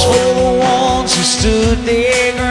For the ones who stood their ground.